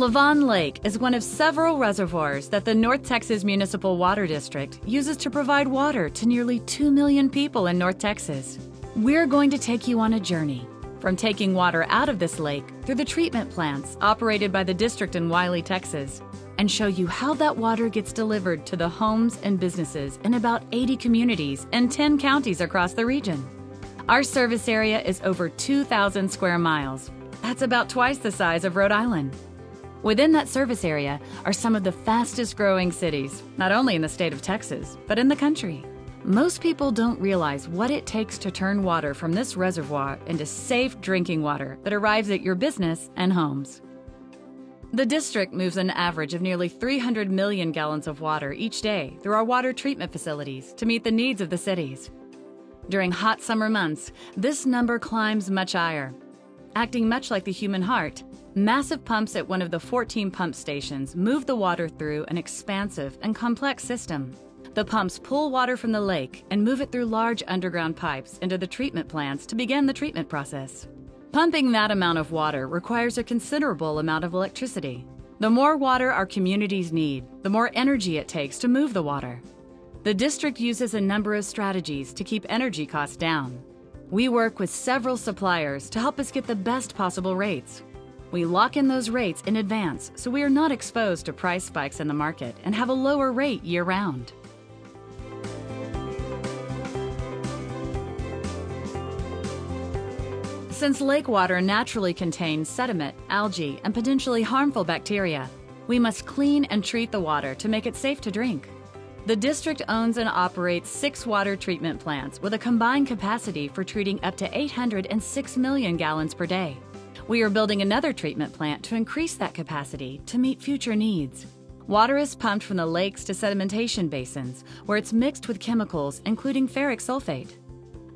Lavon Lake is one of several reservoirs that the North Texas Municipal Water District uses to provide water to nearly 2 million people in North Texas. We're going to take you on a journey from taking water out of this lake through the treatment plants operated by the district in Wylie, Texas, and show you how that water gets delivered to the homes and businesses in about 80 communities and 10 counties across the region. Our service area is over 2,000 square miles. That's about twice the size of Rhode Island. Within that service area are some of the fastest growing cities, not only in the state of Texas, but in the country. Most people don't realize what it takes to turn water from this reservoir into safe drinking water that arrives at your business and homes. The district moves an average of nearly 300 million gallons of water each day through our water treatment facilities to meet the needs of the cities. During hot summer months, this number climbs much higher. Acting much like the human heart, Massive pumps at one of the 14 pump stations move the water through an expansive and complex system. The pumps pull water from the lake and move it through large underground pipes into the treatment plants to begin the treatment process. Pumping that amount of water requires a considerable amount of electricity. The more water our communities need, the more energy it takes to move the water. The district uses a number of strategies to keep energy costs down. We work with several suppliers to help us get the best possible rates. We lock in those rates in advance so we are not exposed to price spikes in the market and have a lower rate year round. Since lake water naturally contains sediment, algae, and potentially harmful bacteria, we must clean and treat the water to make it safe to drink. The district owns and operates six water treatment plants with a combined capacity for treating up to 806 million gallons per day. We are building another treatment plant to increase that capacity to meet future needs. Water is pumped from the lakes to sedimentation basins, where it's mixed with chemicals, including ferric sulfate.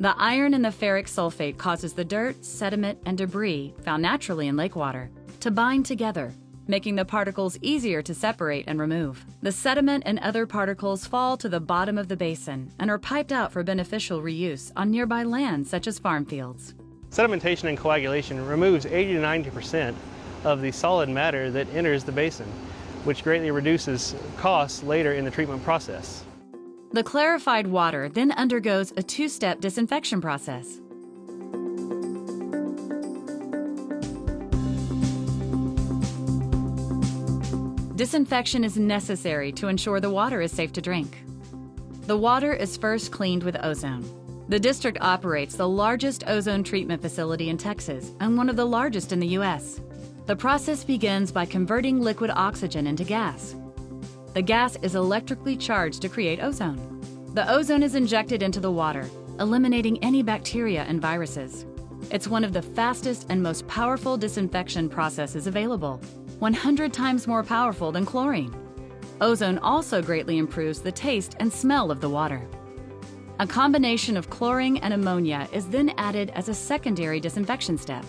The iron in the ferric sulfate causes the dirt, sediment, and debris found naturally in lake water to bind together, making the particles easier to separate and remove. The sediment and other particles fall to the bottom of the basin and are piped out for beneficial reuse on nearby land such as farm fields. Sedimentation and coagulation removes 80 to 90% of the solid matter that enters the basin, which greatly reduces costs later in the treatment process. The clarified water then undergoes a two-step disinfection process. Disinfection is necessary to ensure the water is safe to drink. The water is first cleaned with ozone, the district operates the largest ozone treatment facility in Texas and one of the largest in the U.S. The process begins by converting liquid oxygen into gas. The gas is electrically charged to create ozone. The ozone is injected into the water, eliminating any bacteria and viruses. It's one of the fastest and most powerful disinfection processes available, 100 times more powerful than chlorine. Ozone also greatly improves the taste and smell of the water. A combination of chlorine and ammonia is then added as a secondary disinfection step.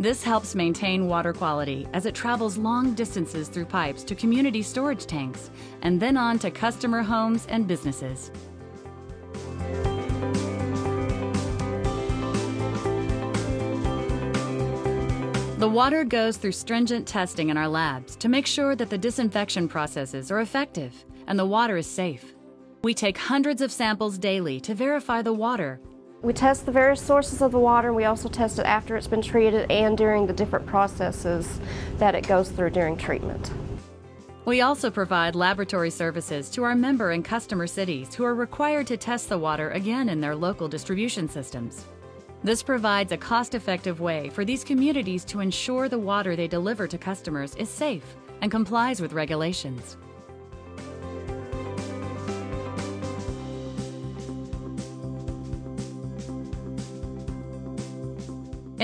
This helps maintain water quality as it travels long distances through pipes to community storage tanks and then on to customer homes and businesses. The water goes through stringent testing in our labs to make sure that the disinfection processes are effective and the water is safe. We take hundreds of samples daily to verify the water. We test the various sources of the water. We also test it after it's been treated and during the different processes that it goes through during treatment. We also provide laboratory services to our member and customer cities who are required to test the water again in their local distribution systems. This provides a cost-effective way for these communities to ensure the water they deliver to customers is safe and complies with regulations.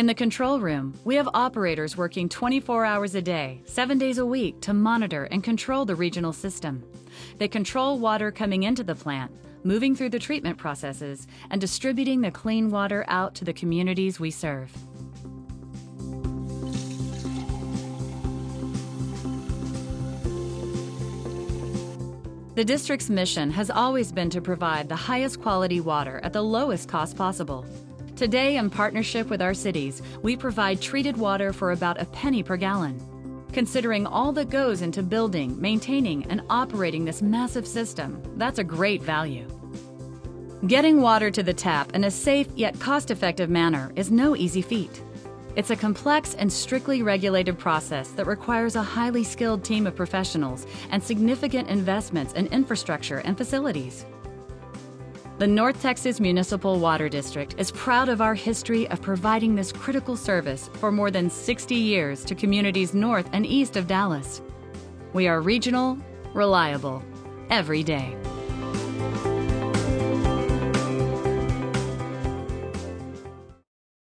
In the control room, we have operators working 24 hours a day, 7 days a week to monitor and control the regional system. They control water coming into the plant, moving through the treatment processes, and distributing the clean water out to the communities we serve. The district's mission has always been to provide the highest quality water at the lowest cost possible. Today, in partnership with our cities, we provide treated water for about a penny per gallon. Considering all that goes into building, maintaining, and operating this massive system, that's a great value. Getting water to the tap in a safe yet cost effective manner is no easy feat. It's a complex and strictly regulated process that requires a highly skilled team of professionals and significant investments in infrastructure and facilities. The North Texas Municipal Water District is proud of our history of providing this critical service for more than 60 years to communities north and east of Dallas. We are regional, reliable, every day.